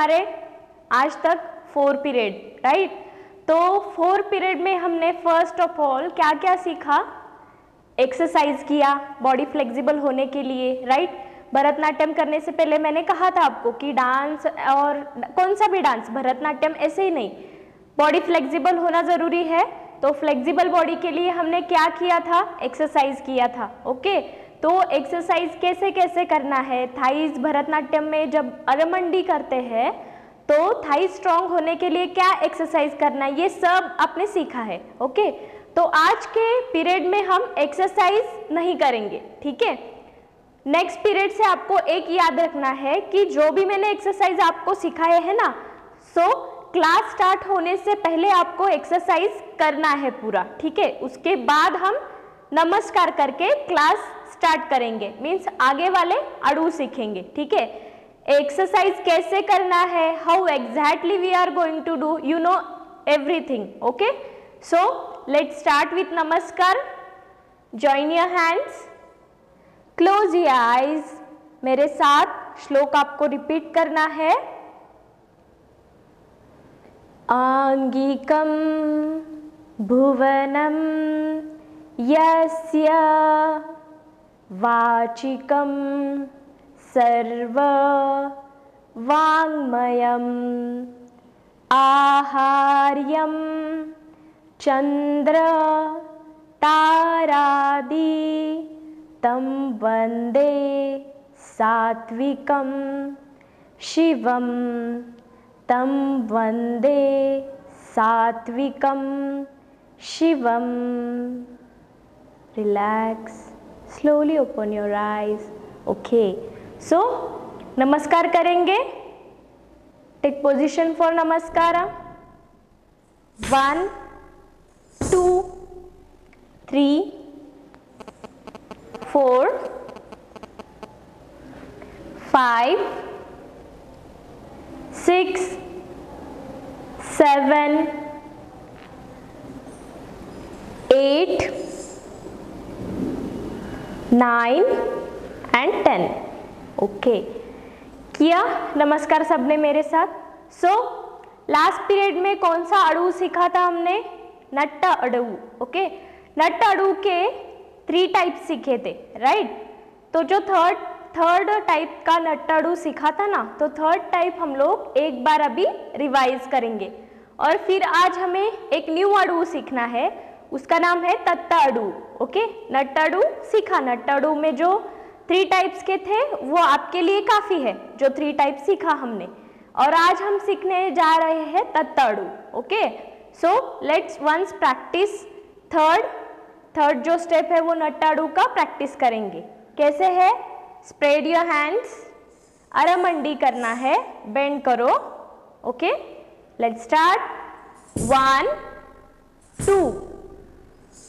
हमारे आज तक फोर पीरियड राइट तो फोर पीरियड में हमने फ़र्स्ट ऑफ़ ऑल क्या क्या सीखा? एक्सरसाइज किया बॉडी फ्लेक्सिबल होने के लिए राइट भरतनाट्यम करने से पहले मैंने कहा था आपको कि डांस और कौन सा भी डांस भरतनाट्यम ऐसे ही नहीं। बॉडी फ्लेक्सिबल होना ज़रूरी है तो फ्लेक्सिबल बॉडी के लिए हमने क्या किया था? एक्सरसाइज किया था ओके तो एक्सरसाइज कैसे कैसे करना है? थाइज भरतनाट्यम में जब अरमंडी करते हैं तो थाई स्ट्रांग होने के लिए क्या एक्सरसाइज करना है? ये सब आपने सीखा है, ओके? तो आज के पीरियड में हम एक्सरसाइज नहीं करेंगे, ठीक है? नेक्स्ट पीरियड से आपको एक याद रखना है कि जो भी मैंने एक्सरसाइज आपको सिखाए है ना सो क्लास स्टार्ट होने से पहले आपको एक्सरसाइज करना है पूरा, ठीक है? उसके बाद हम नमस्कार करके क्लास स्टार्ट करेंगे। मीन्स आगे वाले अड़ू सीखेंगे, ठीक है? एक्सरसाइज कैसे करना है? How exactly we are going to do you know everything okay so let start with नमस्कार join your hands close your eyes मेरे साथ श्लोक आपको रिपीट करना है। आंगिकम भुवनम यस्य वाचिकं सर्ववाङ्मयम् आहार्यं चन्द्र तारादि तं वन्दे सात्विकं शिवम् तं वन्दे सात्विकं Shivam. Relax slowly open your eyes okay so नमस्कार करेंगे टेक पोजिशन फॉर नमस्कार one two three four five six seven eight nine and ten okay किया? नमस्कार सबने मेरे साथ. सो लास्ट पीरियड में कौन सा अड़ू सीखा था हमने? नट्ट अड़ू. ओके नट्ट अड़ू के थ्री टाइप सीखे थे राइट तो जो थर्ड थर्ड टाइप का नट्टाड़ू सीखा था ना तो थर्ड टाइप हम लोग एक बार अभी रिवाइज करेंगे. और फिर आज हमें एक न्यू अड़ू सीखना है. उसका नाम है तत्ताड़ू, ओके? नट्टाड़ू, सीखा नट्टाड़ू में जो थ्री टाइप्स के थे, वो आपके लिए काफ़ी है, जो थ्री टाइप सीखा हमने। और आज हम सीखने जा रहे हैं तत्ताड़ू, okay? So let's once practice third third जो स्टेप है वो नट्टाड़ू का प्रैक्टिस करेंगे। कैसे है? स्प्रेड योर हैंड्स अरमंडी करना है बेंड करो, okay? Let start one two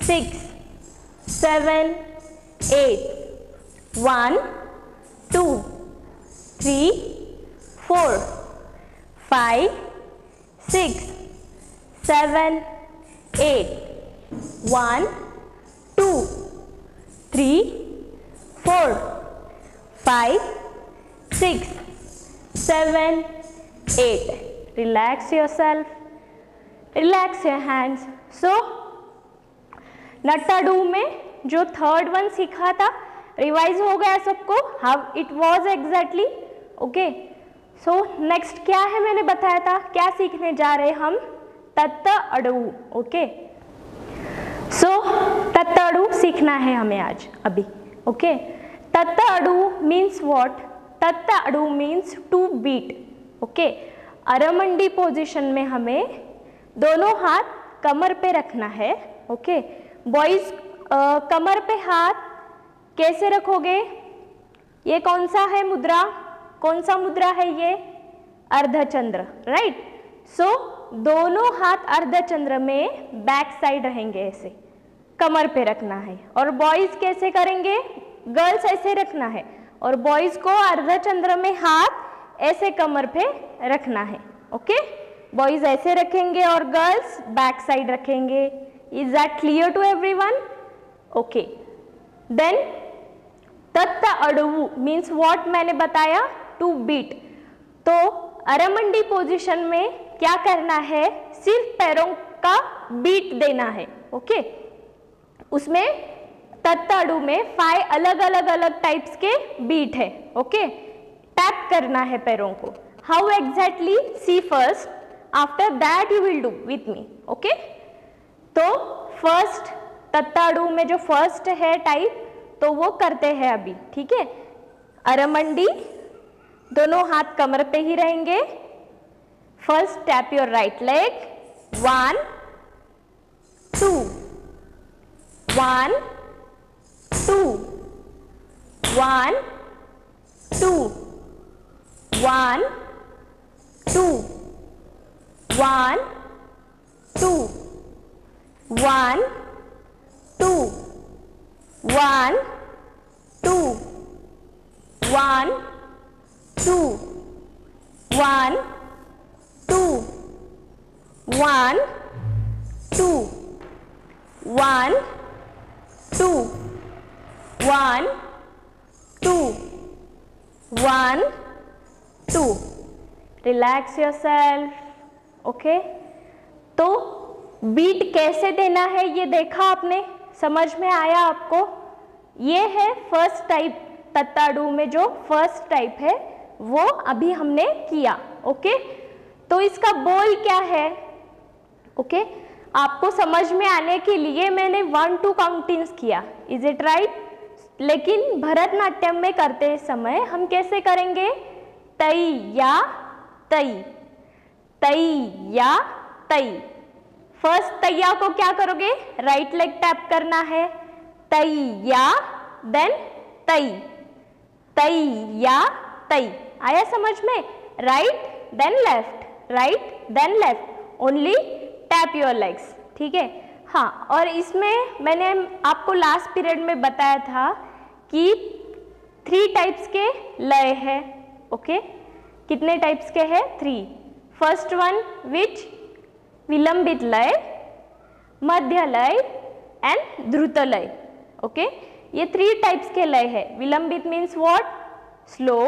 six, seven, eight. One, two, three, four, five, six, seven, eight. One, two three, four, five, six, seven, eight. Relax yourself. Relax your hands. So, नट्टाडू में जो third one सीखा था revise हो गया सबको how it was exactly okay so next क्या है मैंने बताया था? क्या सीखने जा रहे हम? तत्त अड़ू ओके सो तत्त अड़ू सीखना है हमें आज, अभी ओके तत्त अड़ू मीन्स वॉट तत्त अड़ू मीन्स टू बीट ओके अरमंडी पोजिशन में हमें दोनों हाथ कमर पे रखना है ओके बॉयज़ कमर पे हाथ कैसे रखोगे? ये कौन सा है मुद्रा? कौन सा मुद्रा है ये? अर्धचंद्र राइट सो दोनों हाथ अर्धचंद्र में बैक साइड रहेंगे ऐसे। कमर पे रखना है। और बॉयज़ कैसे करेंगे? गर्ल्स ऐसे रखना है। और बॉयज़ को अर्धचंद्र में हाथ ऐसे कमर पे रखना है। ओके बॉयज़ ऐसे रखेंगे और गर्ल्स बैक साइड रखेंगे। Is that clear to everyone okay then तत्त अड़वू मीन्स व्हाट मैंने बताया? टू बीट तो अरमंडी पोजीशन में क्या करना है? सिर्फ़ पैरों का बीट देना है. ओके उसमें तत्ताड़ू में फाइव अलग अलग अलग टाइप्स के बीट है. ओके टैप करना है पैरों को. How exactly see first after that you will do with me okay तो फ़र्स्ट तत्ताड़ू में जो फ़र्स्ट है टाइप तो वो करते हैं अभी, ठीक है? अरमंडी, दोनों हाथ कमर पे ही रहेंगे। First tap your right leg one two one two one two one two one two One, two, one, two, one, two, one, two, one, two, one, two, one, two, one, two. Relax yourself. Okay? So beat कैसे देना है ये देखा आपने? समझ में आया आपको? ये है फ़र्स्ट टाइप तत्ताडू में जो फ़र्स्ट टाइप है, वो अभी हमने किया ओके तो इसका बोल क्या है? ओके आपको समझ में आने के लिए मैंने वन टू काउंटिंग्स किया। इज़ इट राइट लेकिन भरतनाट्यम में करते समय हम कैसे करेंगे? तई या तई। तई या तई। फ़र्स्ट तैया को क्या करोगे? राइट लेग टैप करना है। तैया देन तई। तैया, तई। आया समझ में? Right then left right then left only tap your legs ठीक है? हाँ और इसमें मैंने आपको लास्ट पीरियड में बताया था कि थ्री टाइप्स के लय है। ओके कितने टाइप्स के हैं? थ्री फ़र्स्ट वन विच विलंबित लय, मध्य लय एंड द्रुत लय. ओके ये थ्री टाइप्स के लय है. विलंबित means what slow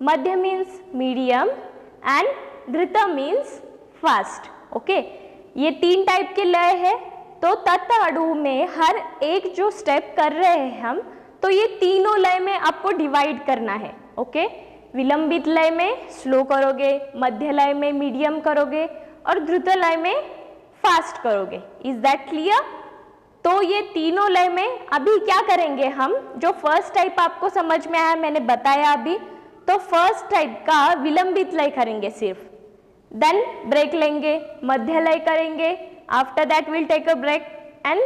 Madhya means medium and द्रुत मीन्स फास्ट ओके ये तीन टाइप के लय है. तो तत्व में हर एक जो स्टेप कर रहे हैं हम तो ये तीनों लय में आपको डिवाइड करना है. ओके विलंबित लय में स्लो करोगे, मध्य लय में मीडियम करोगे और द्रुत लय में फास्ट करोगे। इज़ दैट क्लियर तो ये तीनों लय में अभी क्या करेंगे हम? जो फ़र्स्ट टाइप आपको समझ में आया, मैंने बताया अभी तो फ़र्स्ट टाइप का विलंबित लय करेंगे सिर्फ़। देन ब्रेक लेंगे, मध्य लय करेंगे after that will take a break and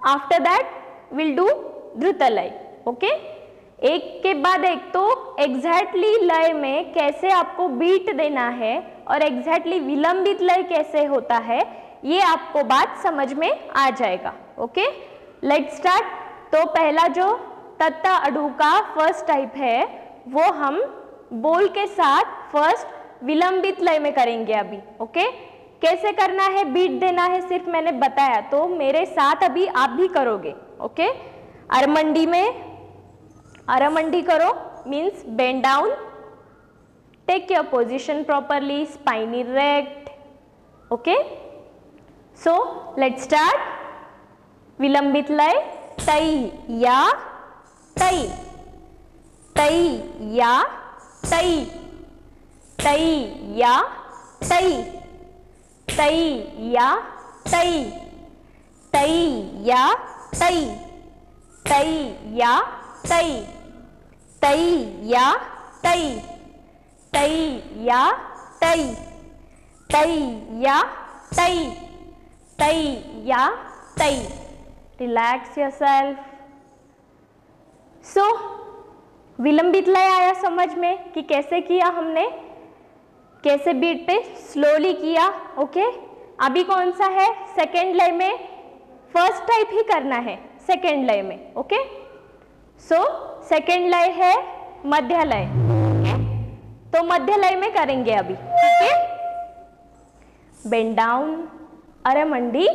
after that will do द्रुत लय ओके एक के बाद एक तो एग्जैक्टली exactly लय में कैसे आपको बीट देना है और एग्जैक्टली विलंबित लय कैसे होता है, ये आपको बात समझ में आ जाएगा ओके लेट स्टार्ट तो पहला जो तत्ता अडू का फ़र्स्ट टाइप है, वो हम बोल के साथ फ़र्स्ट विलंबित लय में करेंगे अभी ओके कैसे करना है? बीट देना है, सिर्फ़ मैंने बताया तो मेरे साथ अभी आप भी करोगे ओके अरमंडी में, अरमंडी करो, means bend down take your position properly spine erect okay so let's start vilambit lay tai ya तई तई या तई तई या तई तई या तई तई या तई तई या तई तई या तई तई या तई तई या तई तई या तई रिलैक्स योरसेल्फ सो विलंबित लय आया समझ में कि कैसे किया हमने? कैसे बीट पे स्लोली किया? ओके अभी कौन सा है? सेकेंड लय में फ़र्स्ट टाइप ही करना है सेकेंड लय में ओके सो सेकेंड लय है मध्य लय। तो मध्य लय में करेंगे अभी, ठीक है? बेंड डाउन अरे मंडी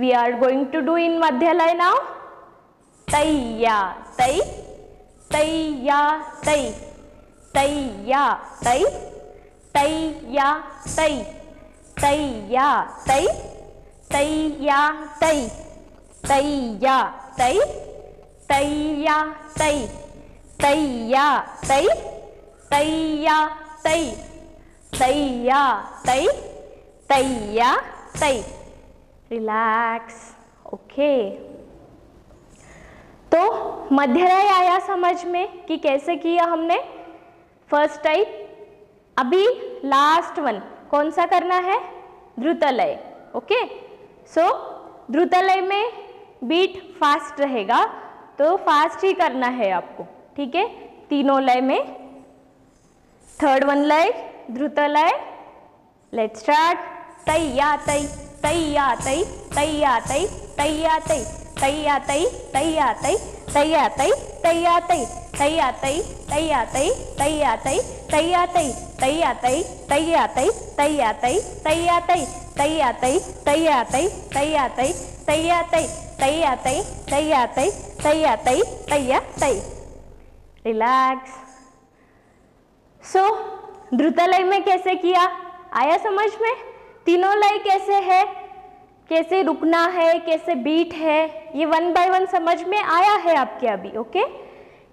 we are going to do in मध्य लय नाउ तैया तई तैया तई तैया तई तैया तई तैया तई तैया तई तैया तई तैया तई तैया तई तैया तई तैया तई तैया तई रिलैक्स ओके तो मध्यलय आया समझ में कि कैसे किया हमने? फ़र्स्ट टाइप अभी लास्ट वन कौन सा करना है? द्रुतलय ओके सो द्रुतलय में बीट फास्ट रहेगा तो फास्ट ही करना है आपको, ठीक है? तीनों लय में थर्ड वन लय द्रुतलय लेट स्टार्ट तैया तई तैया तई तैया तई तैया तई तैया तई तैया तई तैया तई तैया तई तैया तई तैया तई तैया तई तैया तई तैया तई सो so, द्रुतालय में कैसे किया? आया समझ में? तीनों लय कैसे है? कैसे रुकना है? कैसे बीट है? ये वन बाय वन समझ में आया है आपके अभी ओके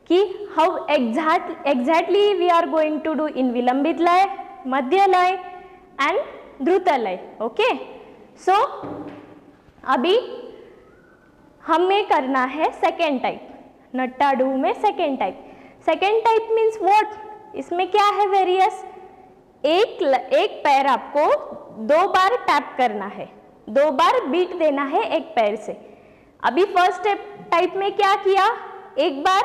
कि how exact exactly we are going to do in विलंबित लय मध्य लय एंड द्रुत लय ओके सो अभी हमें करना है सेकेंड टाइप नट्टा डू में second type second type means what इसमें क्या है वेरियस एक एक पैर आपको दो बार टैप करना है। दो बार बीट देना है एक पैर से। अभी फ़र्स्ट टाइप में क्या किया? एक बार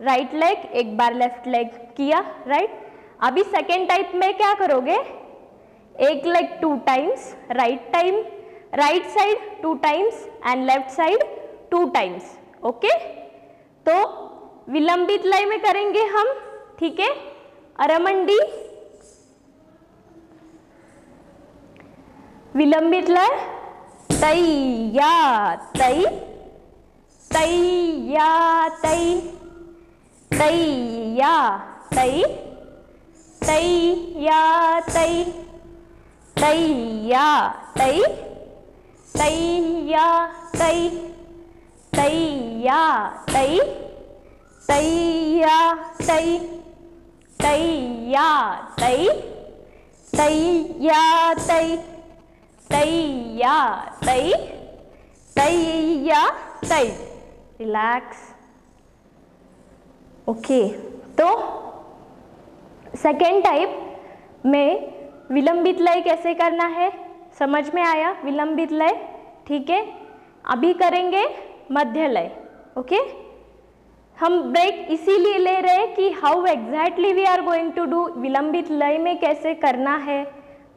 राइट लेग एक बार लेफ़्ट लेग किया राइट अभी सेकेंड टाइप में क्या करोगे? एक leg two times right time right side two times and left side two times okay तो विलंबित लय में करेंगे हम। ठीक है? अरमंडी, विलंबित लय तई तैया तई तैया तई तैया तई तैया तई तैया तई तैया तई तैया तई तई तई तई तई रिलैक्स ओके तो सेकेंड टाइप में विलंबित लय कैसे करना है? समझ में आया? विलंबित लय? ठीक है? अभी करेंगे मध्य लय. ओके हम ब्रेक इसीलिए ले रहे हैं कि how exactly we are going to do विलंबित लय में कैसे करना है,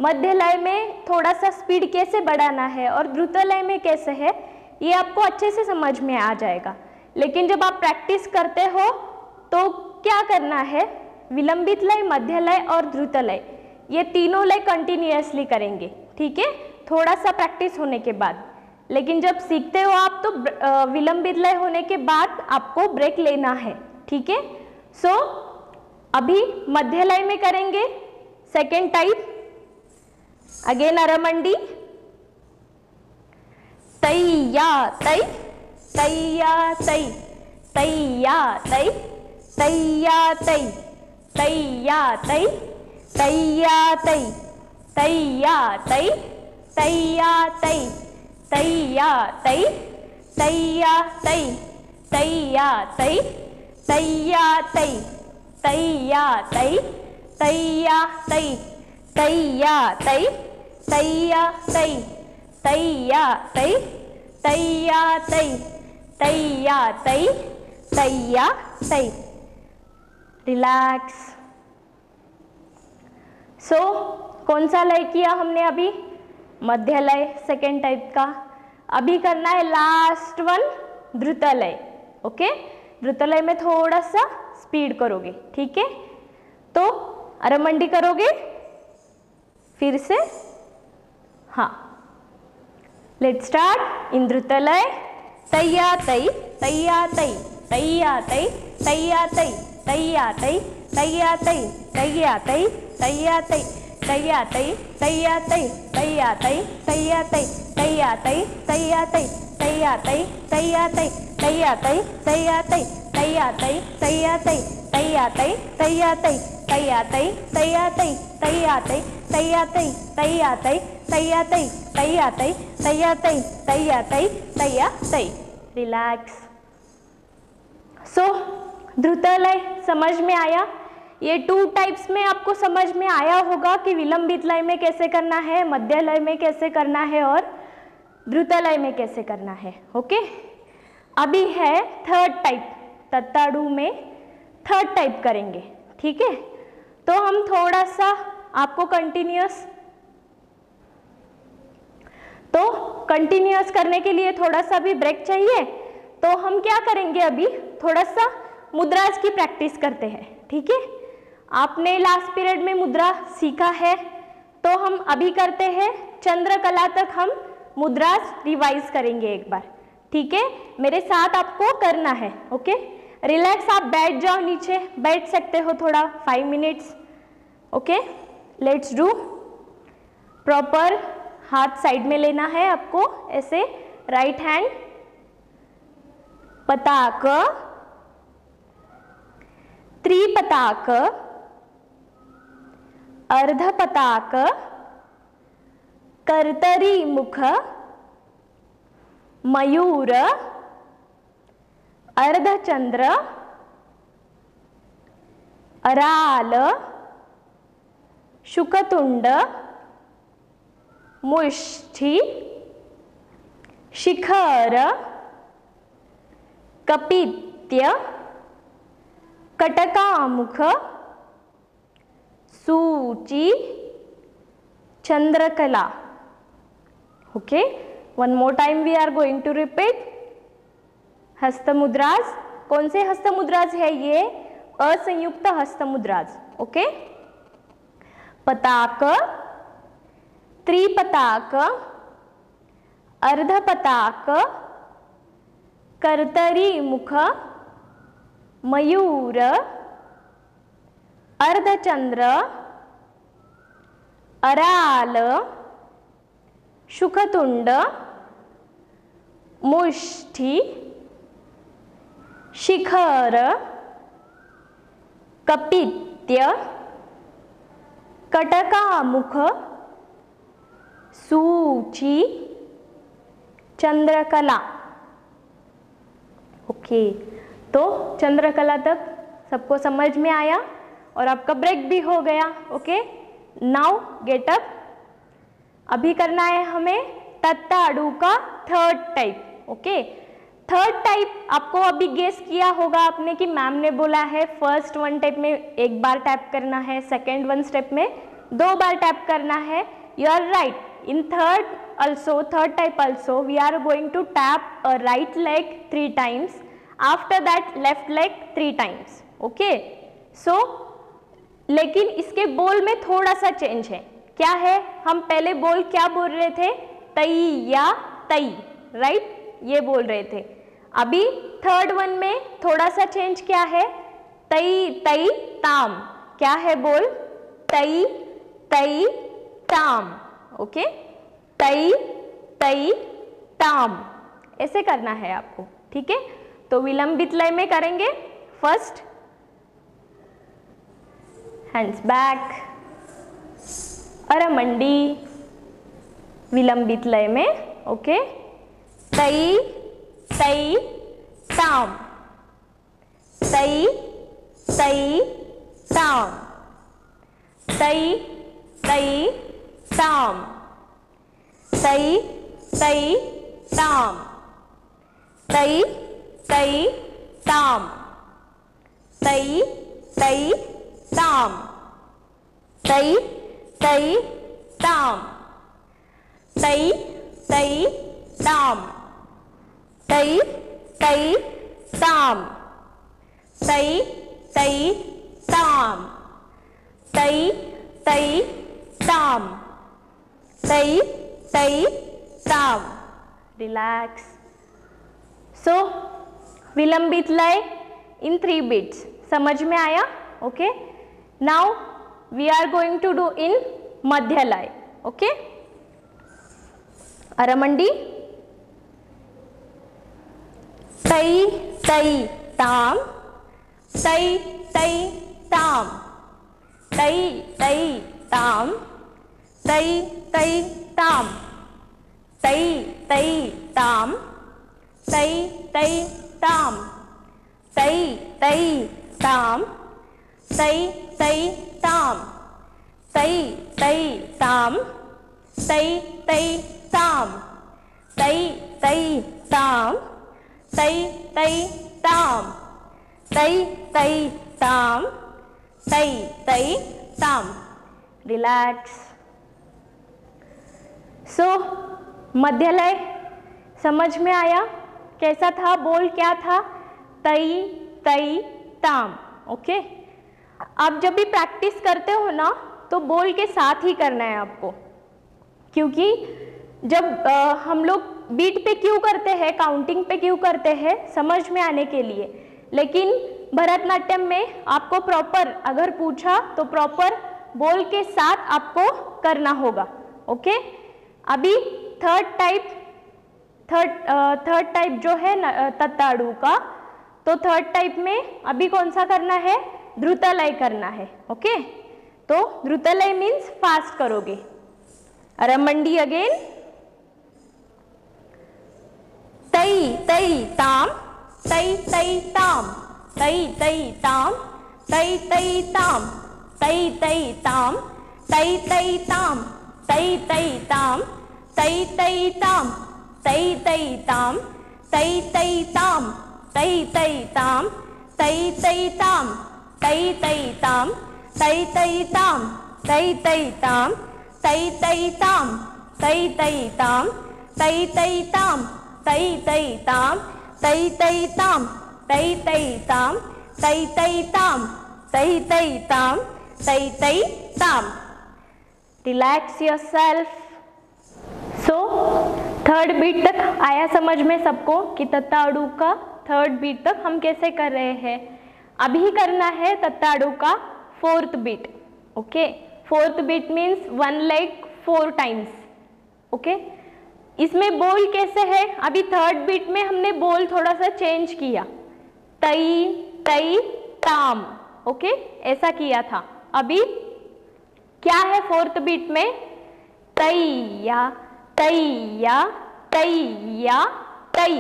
मध्य लय में थोड़ा सा स्पीड कैसे बढ़ाना है और द्रुत लय में कैसे है, ये आपको अच्छे से समझ में आ जाएगा। लेकिन जब आप प्रैक्टिस करते हो तो क्या करना है? विलंबित लय, मध्य लय और द्रुत लय, ये तीनों लय कंटिन्यूसली करेंगे, ठीक है? थोड़ा सा प्रैक्टिस होने के बाद। लेकिन जब सीखते हो आप तो विलंबित लय होने के बाद आपको ब्रेक लेना है, ठीक है? सो अभी मध्य लय में करेंगे सेकेंड टाइप अगेन अरमंडी तैया तई तैया तई तैया तई तैया तई तैया तई तैया तई तैया तई तैया तई तैया तई तैया तै तैया, तै तैया तै तैया तै तैया तै तैया तै तैया तै तैया तै तैया तै तैया तै तैया, तै। रिलैक्स सो कौन सा लय किया हमने अभी? मध्य लय सेकेंड टाइप का। अभी करना है लास्ट वन द्रुतलय। ओके द्रुतलय में थोड़ा सा स्पीड करोगे ठीक है तो अरमंडी करोगे फिर से हाँ लेट स्टार्ट इन द्रुतलय तैया तई तैया तई तैया तई तैया तई तैया तई तैया तई तैया तई तैया तई तैया तई तैया तई तैया तई तैया तई तैया तई तैया तई रिलैक्स सो ध्रुतलय समझ में आया ये टू टाइप्स में आपको समझ में आया होगा कि विलंबित लय में कैसे करना है मध्य लय में कैसे करना है और द्रुतलय में कैसे करना है, ओके? अभी है थर्ड टाइप तत्ताड़ू में थर्ड टाइप करेंगे, ठीक है? तो हम थोड़ा सा आपको कंटिन्यूस तो कंटिन्यूस करने के लिए थोड़ा सा भी ब्रेक चाहिए। तो हम क्या करेंगे अभी? थोड़ा सा मुद्राज की प्रैक्टिस करते हैं, ठीक है? आपने लास्ट पीरियड में मुद्रा सीखा है तो हम अभी करते हैं, चंद्रकला तक हम मुद्राज रिवाइज करेंगे एक बार। ठीक है? मेरे साथ आपको करना है, ओके? रिलैक्स आप बैठ जाओ नीचे। बैठ सकते हो थोड़ा five minutes okay? Let's do proper हाथ साइड में लेना है आपको, ऐसे राइट हैंड पताक, त्रिपताक, अर्धपताक कर्तरी मुख मयूर अर्धचंद्र अराल शुकतुंड मुष्ठी शिखर कपित्य कटकामुख सूची Chandrakala okay one more time we are going to repeat हस्त मुद्राज कौन से हस्त मुद्राज है ये? असंयुक्त हस्त मुद्राज ओके पताक. त्रिपताक. अर्धपताक. कर्तरी मुख मयूर. अर्धचंद्र. अराल. शुकतुंड मुष्ठी शिखर, कपित्य, कटकामुख, सूची, चंद्रकला। ओके तो चंद्रकला तक सबको समझ में आया और आपका ब्रेक भी हो गया, ओके? नाउ गेट अप अभी करना है हमें तत्ताड़ू का third type okay third type आपको अभी गेस किया होगा आपने कि मैम ने बोला है फ़र्स्ट वन टाइप में एक बार टैप करना है सेकेंड वन स्टेप में दो बार टैप करना है। You are right in third also, third type also, we are going to tap a right leg three times. After that, left leg three times, okay? लेकिन इसके बोल में थोड़ा सा चेंज है। क्या है? हम पहले बोल क्या बोल रहे थे? तई या तई राइट ये बोल रहे थे। अभी थर्ड वन में थोड़ा सा चेंज क्या है? तई तई ताम। क्या है बोल? तई तई ताम। ओके तई तई ताम। ऐसे करना है आपको, ठीक है? तो विलंबित लय में करेंगे। फ़र्स्ट हैंड्स बैक अरमंडी विलंबित लय में, ओके? तई तई, ताम। तई तई, ताम। तई तई, ताम। तई तई, ताम। तई तई, ताम। तई तई, ताम। तई तई ताम। तई तई ताम। तई तई ताम। तई तई ताम। तई तई ताम। तई तई ताम। रिलैक्स सो विलंबित लय इन थ्री बीट्स समझ में आया? Okay now we are going to do in मध्य लय ओके अरमंडी तई तई ताम तई तई ताम तई तई ताम तई तई ताम तई तई ताम तई तई ताम तई तई ताम तई तई ताम। तई तई ताम तई तई ताम तई तई ताम तई तई ताम तई तई ताम तई तई ताम रिलैक्स सो मध्यलय, समझ में आया? कैसा था? बोल क्या था? तई तई ताम ओके आप जब भी प्रैक्टिस करते हो ना तो बोल के साथ ही करना है आपको। क्योंकि जब आ, हम लोग बीट पे क्यों करते हैं काउंटिंग पे क्यों करते हैं समझ में आने के लिए। लेकिन भरतनाट्यम में आपको प्रॉपर अगर पूछा तो प्रॉपर बोल के साथ आपको करना होगा ओके अभी third type third third type जो है तत्ताड़ू का तो थर्ड टाइप में अभी कौन सा करना है? ध्रुतलय करना है ओके तो ध्रुतलय मीन्स फास्ट करोगे अरमंडी अगेन तई तई ताम तई तई ताम तई तई ताम तई तई ताम तई तई ताम तई तई ताम तई तई ताम तई तई ताम तई तई ताम तई तई ताम तई तई ताम तई तई ताम तई तई ताम तई तई ताम तई तई ताम तई तई ताम तई तई ताम तई तई ताम तई तई ताम तई तई ताम तई तई ताम तई तई ताम तई तई ताम तई तई ताम relax yourself so third beat तक आया समझ में सबको कि तत्ताड़ू का थर्ड बीट तक हम कैसे कर रहे हैं अभी करना है तत्ताड़ू का fourth beat, okay? Fourth beat means one like four times okay? इसमें बोल कैसे है? अभी थर्ड बीट में हमने बोल थोड़ा सा चेंज किया। तई तई, ताम, ओके? ऐसा किया था। अभी क्या है फोर्थ बीट में? तैया तैया तैया तई,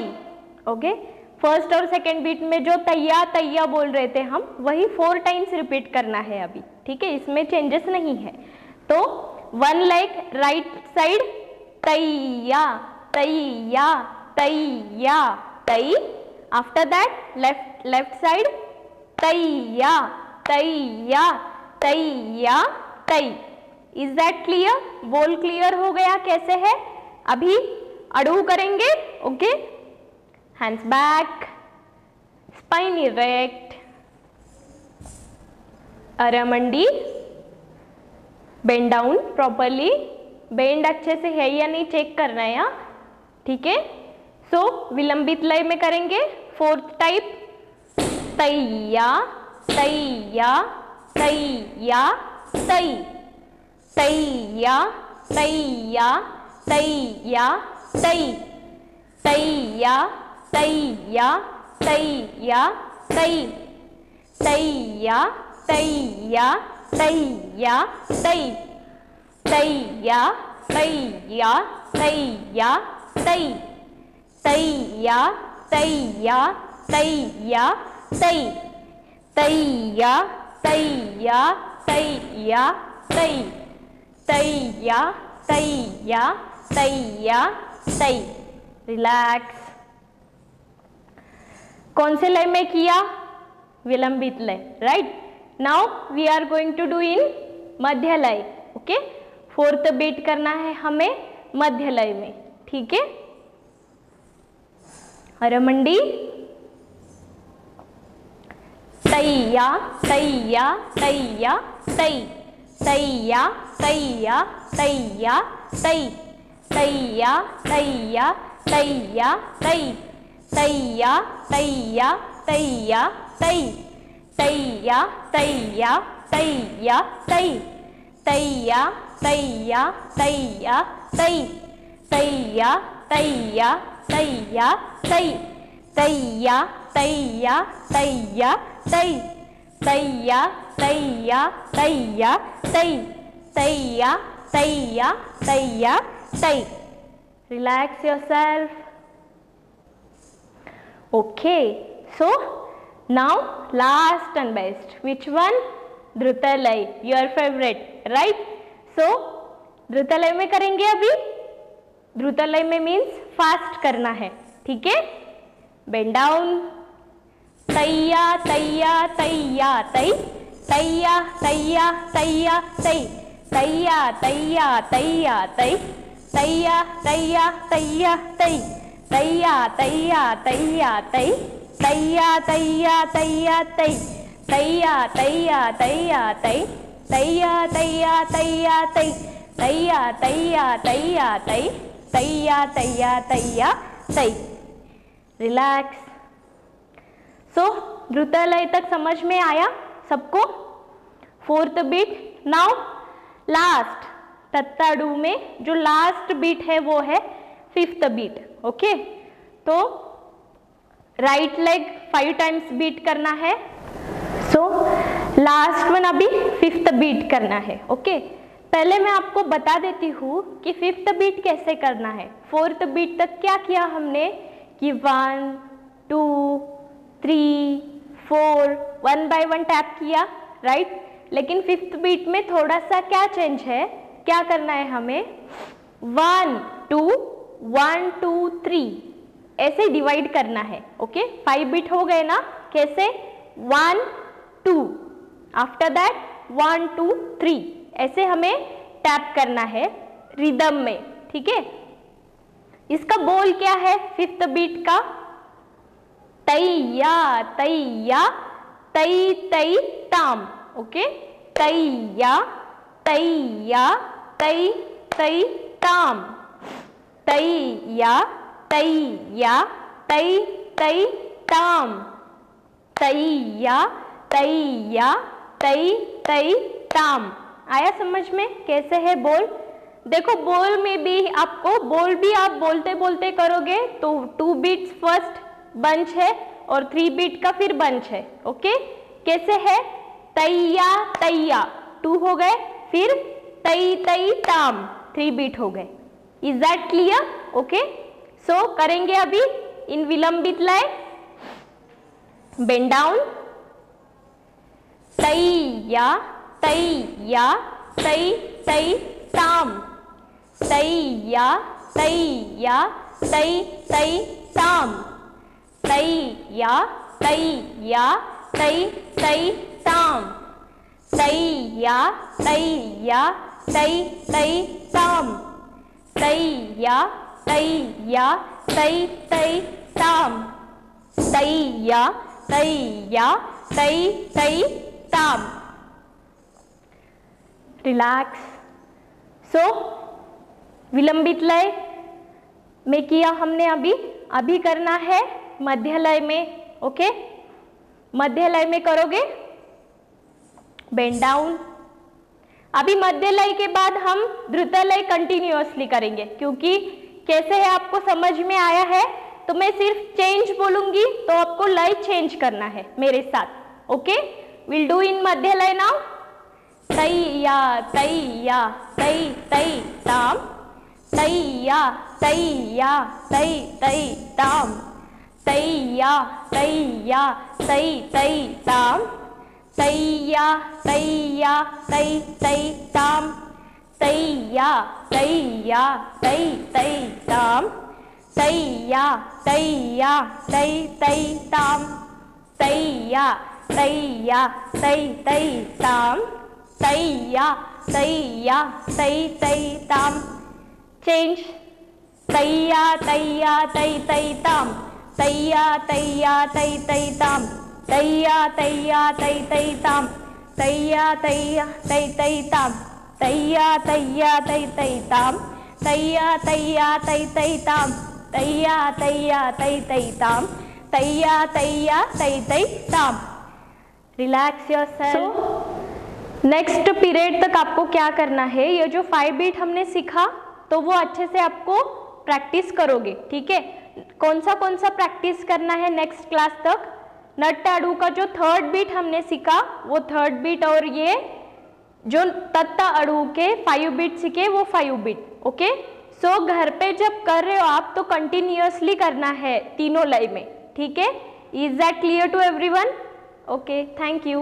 ओके? फ़र्स्ट और सेकंड बीट में जो तैया तैया बोल रहे थे हम, वही फोर टाइम्स रिपीट करना है अभी, ठीक है? इसमें चेंजेस नहीं है। तो वन लाइक राइट साइड तैया तैया तैया तई after that left left side तैया तैया तैया तई इज़ दैट क्लियर बोल क्लियर हो गया कैसे है? अभी अड़ू करेंगे okay hands back spine erect अरमंडी bend down properly bend अच्छे से है या नहीं चेक करना है यहाँ ठीक है? सो विलंबित लय में करेंगे. फोर्थ टाइप तैया तैया तैया तई तैया तैया तैया तई तैया தையா தையா தை தையா தையா தையா தை தையா தையா தையா தை தையா தையா தையா தை தையா தையா தையா தை தையா தையா தையா தை relax कौन से लय में किया? विलंबित लय right now we are going to do in मध्य लय ओके फोर्थ बीट करना है हमें मध्य लय में, ठीक है? हरमंडी तैया तैया तैया तई तैया तैया तैया तई तैया तैया तैया तई tây á tây á tây á tây tây á tây á tây á tây tây á tây á tây á tây tây á tây á tây á tây tây á tây á tây á tây tây á tây á tây á tây relax yourself okay so now last and best which one dhrutalay your favorite right so dhrutalay में करेंगे अभी ध्रुतलय में means fast करना है ठीक है bend down तैया तैया तैया तई तैया तैया तैया तई तैया तैया तैया तई तैया तैया तैया तई तैया तैया तैया तई तैया तैया तैया तई तैया तैया तैया तई तैया तैया तैया तई तैया तैया तैया तई तैया तैया तैया तई रिलैक्स सो द्रुतलय तक समझ में आया सबको फोर्थ बीट नाउ लास्ट तत्ताडू में जो लास्ट बीट है वो है फिफ्थ बीट ओके? तो right leg five times beat करना है। सो लास्ट वन अभी फिफ्थ बीट करना है, ओके? पहले मैं आपको बता देती हूँ कि फिफ्थ बीट कैसे करना है। फोर्थ बीट तक क्या किया हमने? कि one two three four one by one tap किया राइट लेकिन फिफ्थ बीट में थोड़ा सा क्या चेंज है? क्या करना है हमें? One two one, two, three, ऐसे डिवाइड करना है ओके फाइव बीट हो गए ना, कैसे? One two after that one two three ऐसे हमें टैप करना है रिदम में, ठीक है? इसका बोल क्या है? फिफ्थ बीट का? तैया तैया तई तई ताम ओके तैया तैया तई तई ताम। तैया तैया तई या तई तई ताम। तैया तैया तई तई ताम। आया समझ में? कैसे है बोल? देखो, बोल में भी आपको, बोल भी आप बोलते बोलते करोगे तो टू बीट्स फ़र्स्ट बंच है और थ्री बीट का फिर बंच है ओके कैसे है? तैया तैया टू हो गए, फिर तई तई ताम। थ्री बीट हो गए। Is that clear okay so करेंगे अभी इन विलंबित लय बेंड डाउन तैया तैया तई तई ताम तैया तैया तई तई ताम तैया तैया तई तई ताम तैया तैया तई तई ताम तैया तैया तई या तई तई ताम। तैया तैया तई तई ताम। रिलैक्स सो विलंबित लय में किया हमने अभी। अभी करना है मध्य लय में ओके मध्य लय में करोगे? बेंड डाउन अभी मध्य लय के बाद हम द्रुत लय कंटिन्यूअसली करेंगे, क्योंकि कैसे है आपको समझ में आया है? तो मैं सिर्फ़ चेंज बोलूँगी तो आपको लय चेंज करना है मेरे साथ, ओके? विल डू इन मध्य लय नाउ तैया तैया तई तई ताम. तैया तैया तई तई ताम. तैया तैया तई तई ताम. தையா தையா தை தை தாம் தையா தையா தை தை தாம் தையா தையா தை தை தாம் தையா தையா தை தை தாம் தையா தையா தை தை தாம் change தையா தையா தை தை தாம் தையா தையா தை தை தாம் तैया तैया, तै तै, ताम। तैया तैया, तै तै, ताम। तैया तैया, तै तै, ताम। तैया तैया, तै तै, ताम। तैया तैया, तै तै, ताम। तैया तैया, तै तै, ताम। Relax yourself next period तक आपको क्या करना है? ये जो फाइव बीट हमने सीखा तो वो अच्छे से आपको प्रैक्टिस करोगे, ठीक है? कौन सा कौन सा प्रैक्टिस करना है नेक्स्ट क्लास तक? नट का जो थर्ड बीट हमने सीखा वो थर्ड बीट और ये जो तत्ता अड़ू के फाइव बीट सीखे वो five beat okay so so, घर पे जब कर रहे हो आप तो कंटिन्यूसली करना है तीनों लय में ठीक है? Is that clear to everyone okay thank you